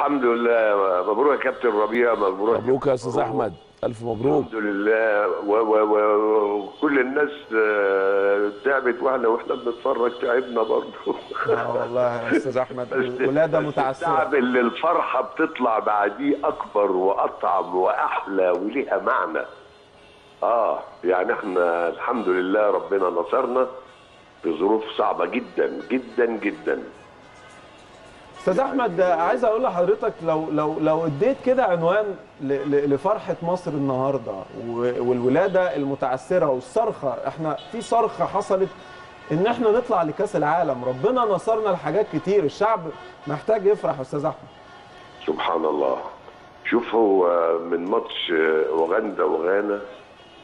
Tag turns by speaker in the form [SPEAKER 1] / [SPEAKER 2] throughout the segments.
[SPEAKER 1] الحمد لله. مبروك يا كابتن ربيع مبروك.
[SPEAKER 2] مبروك يا أستاذ أحمد. ألف مبروك.
[SPEAKER 1] الحمد لله. و- و- و- وكل الناس آه، تعبت وإحنا وإحنا بنتفرج تعبنا برضه.
[SPEAKER 3] آه والله يا أستاذ أحمد
[SPEAKER 1] بس-
[SPEAKER 3] ولادة
[SPEAKER 1] بس
[SPEAKER 3] متعثرة.
[SPEAKER 1] التعب اللي الفرحة بتطلع بعديه أكبر وأطعم وأحلى وليها معنى. آه يعني إحنا الحمد لله ربنا نصرنا في ظروف صعبة جدا جدا جدا.
[SPEAKER 3] أستاذ أحمد عايز أقول لحضرتك لو لو لو اديت كده عنوان لفرحة مصر النهارده والولادة المتعثره والصرخة إحنا في صرخة حصلت إن إحنا نطلع لكأس العالم. ربنا نصرنا لحاجات كتير الشعب محتاج يفرح أستاذ أحمد.
[SPEAKER 1] سبحان الله. شوف هو من ماتش أوغندا وغانا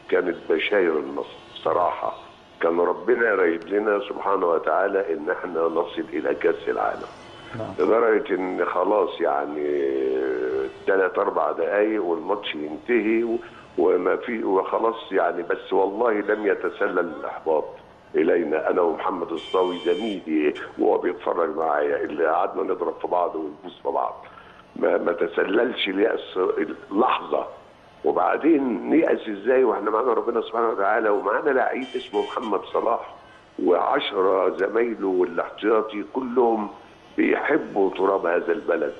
[SPEAKER 1] كانت بشاير النصر بصراحه كان ربنا رايد لنا سبحانه وتعالى إن إحنا نصل إلى كأس العالم. لدرجة إن خلاص يعني ثلاث أربع دقائق والماتش ينتهي وما في وخلاص يعني بس والله لم يتسلل الإحباط إلينا. أنا ومحمد الصاوي زميلي وهو بيتفرج معايا اللي قعدنا نضرب في بعض ونبوس في بعض. ما, ما تسللش اليأس لحظه وبعدين نيأس إزاي؟ وإحنا معانا ربنا سبحانه وتعالى ومعانا لعيب اسمه محمد صلاح وعشرة زمايله والاحتياطي كلهم بيحبوا تراب هذا البلد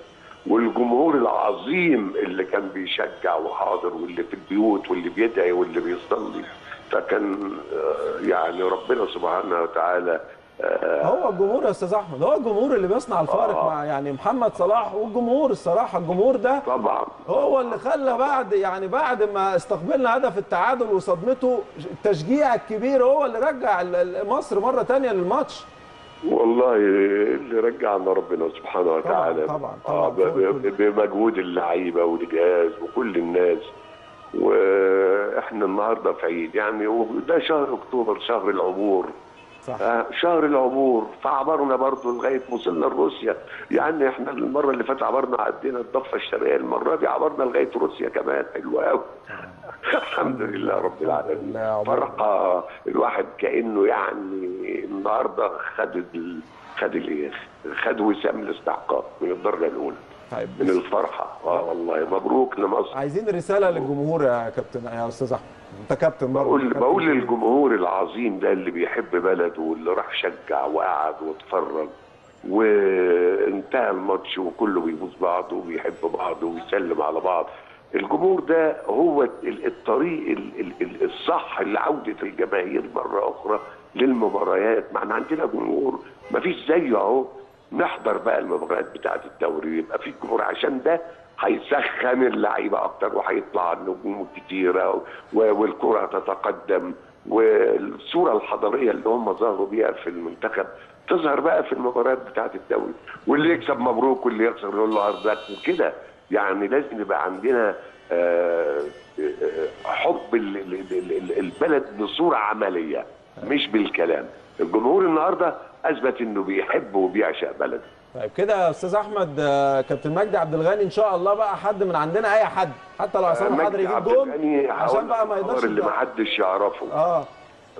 [SPEAKER 1] والجمهور العظيم اللي كان بيشجع وحاضر واللي في البيوت واللي بيدعي واللي بيصلي. فكان آه، يعني ربنا سبحانه وتعالى آه،
[SPEAKER 3] هو الجمهور يا أستاذ أحمد هو الجمهور اللي بيصنع الفارق
[SPEAKER 1] آه.
[SPEAKER 3] مع يعني محمد صلاح والجمهور الصراحة الجمهور ده
[SPEAKER 1] طبعا.
[SPEAKER 3] هو اللي خلى بعد يعني بعد ما استقبلنا هدف التعادل وصدمته التشجيع الكبير هو اللي رجع مصر مرة تانية للماتش.
[SPEAKER 1] والله اللي رجعنا ربنا سبحانه وتعالى
[SPEAKER 3] طبعاً،
[SPEAKER 1] آه،
[SPEAKER 3] طبعاً، الكل.
[SPEAKER 1] ب- بمجهود اللعيبة والجهاز وكل الناس وإحنا النهارده في عيد يعني وده شهر أكتوبر شهر العبور
[SPEAKER 3] صح.
[SPEAKER 1] آه، شهر العبور فعبرنا برضه لغاية وصلنا لروسيا. يعني إحنا المرة اللي فاتت عبرنا عدينا الضفة الشرقية المرة دي عبرنا لغاية روسيا كمان. حلوة قوي الحمد لله رب العالمين. فرحه الواحد كأنه يعني النهارده خد ال... خد الايه خد وسام الاستحقاق من الدرجة الأولى.
[SPEAKER 3] طيب.
[SPEAKER 1] من الفرحة. آه والله مبروك لمصر
[SPEAKER 3] عايزين رسالة للجمهور يا كابتن يا أستاذ أحمد. انت كابتن برضه
[SPEAKER 1] بقول. بقول للجمهور العظيم ده اللي بيحب بلده واللي راح شجع وقعد واتفرج وانتهى الماتش وكله بيبوس بعض وبيحب بعض ويسلم على بعض. الجمهور ده هو ال- الطريق ال- ال- ال- الصح لعودة الجماهير مرة أخرى للمباريات. ما إحنا عندنا جمهور ما فيش زيه أهو. نحضر بقى المباريات بتاعة الدوري يبقى في جمهور. عشان ده هيسخن اللعيبة أكتر وهيطلع النجوم كتيرة و- والكرة تتقدم والصورة الحضارية اللي هم ظهروا بيها في المنتخب تظهر بقى في المباريات بتاعة الدوري. واللي يكسب مبروك واللي يخسر يقول له عرضك وكده. يعني لازم يبقى عندنا آه، آه، حب ال- ال- ال- ال- البلد بصورة عملية مش بالكلام. الجمهور النهارده أثبت إنه بيحب وبيعشق بلده.
[SPEAKER 3] طيب كده يا أستاذ أحمد آه، كابتن مجدي عبد الغني إن شاء الله بقى حد من عندنا أي حد حتى لو عصام
[SPEAKER 1] مجدي
[SPEAKER 3] حاضر يجيب جول عشان بقى ما يقدرش
[SPEAKER 1] اللي ما حدش يعرفه.
[SPEAKER 3] آه.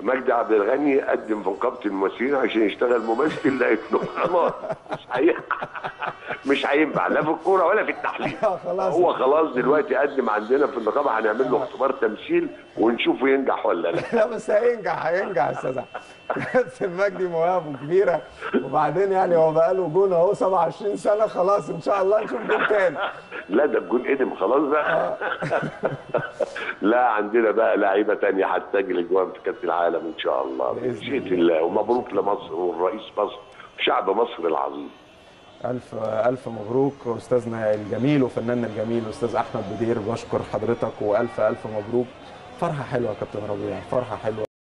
[SPEAKER 1] مجدي عبد الغني قدم في نقابه الممثلين عشان يشتغل ممثل لقيته خلاص مش. مش هينفع لا في الكورة ولا في التحليل.
[SPEAKER 3] خلاص.
[SPEAKER 1] هو خلاص دلوقتي قدم عندنا في النقابة هنعمل له اختبار تمثيل ونشوفه ينجح ولا لا.
[SPEAKER 3] لا بس هينجح هينجح يا أستاذ احمد كابتن مجدي مواهبه كبيرة. وبعدين يعني هو بقى له جون أهو 27 سنة خلاص إن شاء الله نشوف جون تاني.
[SPEAKER 1] لا ده الجون قدم خلاص بقى. لا عندنا بقى لعيبة تانية هتسجل اجوان في كأس العالم إن شاء الله. بمشيئه الله. ومبروك لمصر والرئيس مصر شعب مصر العظيم.
[SPEAKER 3] الف ألف مبروك أستاذنا الجميل وفناننا الجميل أستاذ أحمد بدير بشكر حضرتك والف ألف مبروك. فرحة حلوة يا كابتن ربيع فرحة حلوة.